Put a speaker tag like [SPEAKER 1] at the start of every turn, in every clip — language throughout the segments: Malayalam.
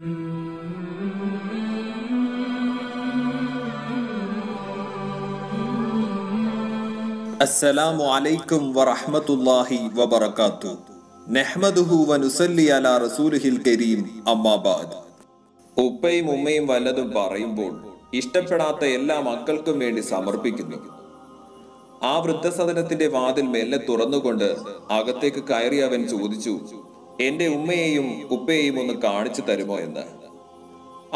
[SPEAKER 1] അസ്സലാമു അലൈക്കും വറഹ്മത്തുള്ളാഹി വബറകാത്തു. നഹ്മദുഹു വനുസല്ലി അലാ റസൂലിഹിൽ കരീം. അമ്മാബാദ് ഉപ്പയും ഉമ്മയും വല്ലതും പറയുമ്പോൾ ഇഷ്ടപ്പെടാത്ത എല്ലാ മക്കൾക്കും വേണ്ടി സമർപ്പിക്കുന്നു. ആ വൃദ്ധസദനത്തിന്റെ വാതിൽ മെല്ലെ തുറന്നുകൊണ്ട് അകത്തേക്ക് കയറി അവൻ ചോദിച്ചു എന്റെ ഉമ്മയെയും ഉപ്പയെയും ഒന്ന് കാണിച്ചു തരുമോ എന്ന്.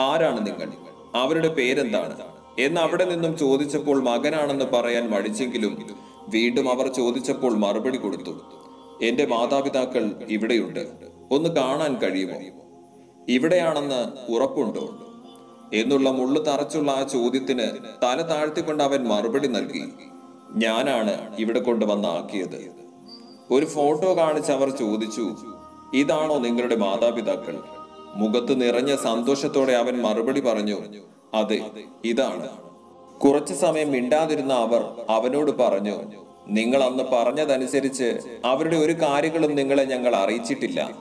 [SPEAKER 1] ആരാണ് നിങ്ങൾ? അവരുടെ പേരെന്താണ്? എന്ന് അവിടെ നിന്നും ചോദിച്ചപ്പോൾ മകനാണെന്ന് പറയാൻ മടിച്ചെങ്കിലും വീണ്ടും അവർ ചോദിച്ചപ്പോൾ മറുപടി കൊടുത്തു. എന്റെ മാതാപിതാക്കൾ ഇവിടെയുണ്ട്. ഒന്ന് കാണാൻ കഴിയുമോ? ഇവിടെയാണെന്ന് ഉറപ്പുണ്ടോ? എന്നുള്ള മുള്ളു തറച്ചുള്ള ആ ചോദ്യത്തിന് തല താഴ്ത്തിക്കൊണ്ട് അവൻ മറുപടി നൽകി. ഞാനാണ് ഇവിടെ കൊണ്ടുവന്ന് ആക്കിയത് ഒരു ഫോട്ടോ കാണിച്ച് അവർ ചോദിച്ചു ഇതാണോ നിങ്ങളുടെ മാതാപിതാക്കൾ? മുഖത്ത് നിറഞ്ഞ സന്തോഷത്തോടെ അവൻ മറുപടി പറഞ്ഞു അതെ ഇതാണ്. കുറച്ചു സമയം മിണ്ടാതിരുന്ന അവർ അവനോട് പറഞ്ഞു നിങ്ങൾ അന്ന് പറഞ്ഞതനുസരിച്ച് അവരുടെ ഒരു കാര്യങ്ങളും നിങ്ങളെ ഞങ്ങൾ അറിയിച്ചിട്ടില്ല.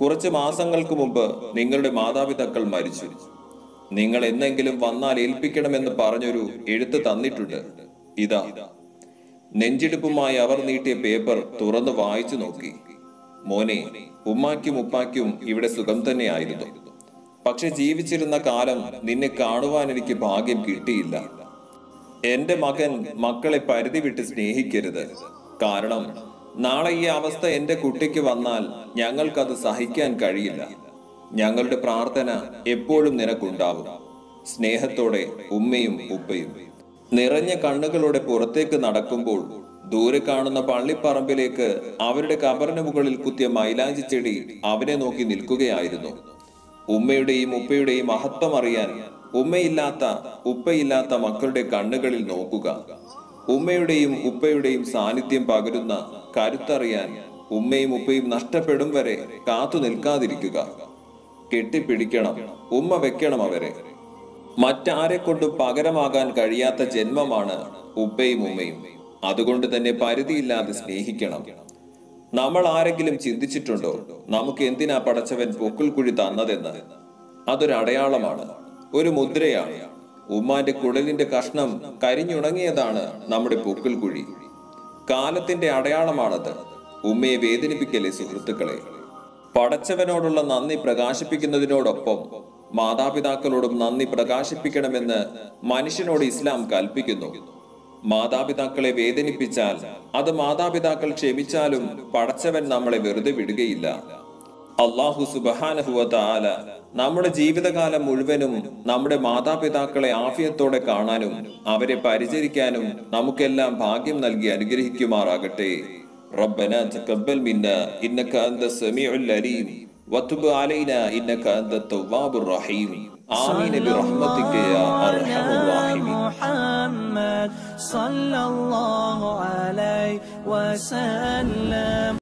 [SPEAKER 1] കുറച്ച് മാസങ്ങൾക്ക് മുമ്പ് നിങ്ങളുടെ മാതാപിതാക്കൾ മരിച്ചു. നിങ്ങൾ എന്നെങ്കിലും വന്നാൽ ഏൽപ്പിക്കണമെന്ന് പറഞ്ഞൊരു എഴുത്ത് തന്നിട്ടുണ്ട്. ഇതാ. നെഞ്ചിടിപ്പുമായി അവർ നീട്ടിയ പേപ്പർ തുറന്ന് വായിച്ചു നോക്കി. മോനെ ഉമ്മാക്കും ഉപ്പാക്കും ഇവിടെ സുഖം തന്നെയായിരുന്നു പക്ഷെ ജീവിച്ചിരുന്ന കാലം നിന്നെ കാണുവാൻ എനിക്ക് ഭാഗ്യം കിട്ടിയില്ല. എന്റെ മകൻ മക്കളെ പരിധി വിട്ട് സ്നേഹിക്കരുത്. കാരണം നാളെ ഈ അവസ്ഥ എന്റെ കുട്ടിക്ക് വന്നാൽ ഞങ്ങൾക്കത് സഹിക്കാൻ കഴിയില്ല. ഞങ്ങളുടെ പ്രാർത്ഥന എപ്പോഴും നിനക്കുണ്ടാവും. സ്നേഹത്തോടെ ഉമ്മയും ഉപ്പയും നിറഞ്ഞ കണ്ണുകളോടെ പുറത്തേക്ക് നടക്കുമ്പോൾ ദൂരെ കാണുന്ന പള്ളിപ്പറമ്പിലേക്ക് അവരുടെ കബറിന് മുകളിൽ കുത്തിയ മൈലാഞ്ചി ചെടി അവനെ നോക്കി നിൽക്കുകയായിരുന്നു. ഉമ്മയുടെയും ഉപ്പയുടെയും മഹത്വം അറിയാൻ ഉമ്മയില്ലാത്ത ഉപ്പയില്ലാത്ത മക്കളുടെ കണ്ണുകളിൽ നോക്കുക. ഉമ്മയുടെയും ഉപ്പയുടെയും സാന്നിധ്യം പകരുന്ന കരുത്തറിയാൻ ഉമ്മയും ഉപ്പയും നഷ്ടപ്പെടും വരെ കാത്തു നിൽക്കാതിരിക്കുക. കെട്ടിപ്പിടിക്കണം ഉമ്മ വെക്കണം അവരെ. മറ്റാരെ കൊണ്ടും പകരമാകാൻ കഴിയാത്ത ജന്മമാണ് ഉപ്പയും ഉമ്മയും. അതുകൊണ്ട് തന്നെ പരിധിയില്ലാതെ സ്നേഹിക്കണം. നമ്മൾ ആരെങ്കിലും ചിന്തിച്ചിട്ടുണ്ടോ? നമുക്ക് എന്തിനാ പടച്ചവൻ പൊക്കിൾ കുഴി തന്നതെന്ന്? അതൊരു അടയാളമാണ് ഒരു മുദ്രയാണ്. ഉമ്മാന്റെ കുടലിന്റെ കഷ്ണം കരിഞ്ഞുണങ്ങിയതാണ് നമ്മുടെ പൊക്കിൾ കുഴി. കാലത്തിന്റെ അടയാളമാണത്. ഉമ്മയെ വേദനിപ്പിക്കലേ സുഹൃത്തുക്കളെ? പടച്ചവനോടുള്ള നന്ദി പ്രകാശിപ്പിക്കുന്നതിനോടൊപ്പം മാതാപിതാക്കളോടും നന്ദി പ്രകാശിപ്പിക്കണമെന്ന് മനുഷ്യനോട് ഇസ്ലാം കൽപ്പിക്കുന്നു. മാതാപിതാക്കളെ വേദനിപ്പിച്ചാൽ അത് മാതാപിതാക്കൾ ക്ഷമിച്ചാലും പടച്ചവൻ നമ്മളെ വെറുതെ വിടുകയില്ല അള്ളാഹു സുബഹാനഹുവത്ത ആല നമ്മുടെ ജീവിതകാലം മുഴുവനും നമ്മുടെ മാതാപിതാക്കളെ ആഫിയത്തോടെ കാണാനും അവരെ പരിചരിക്കാനും നമുക്കെല്ലാം ഭാഗ്യം നൽകി അനുഗ്രഹിക്കുമാറാകട്ടെ ربنا تقبل منا إنك أنت السميع العليم وتب علينا إنك أنت التواب الرحيم آمين برحمتك يا أرحم الراحمين
[SPEAKER 2] محمد صلى الله عليه وسلم.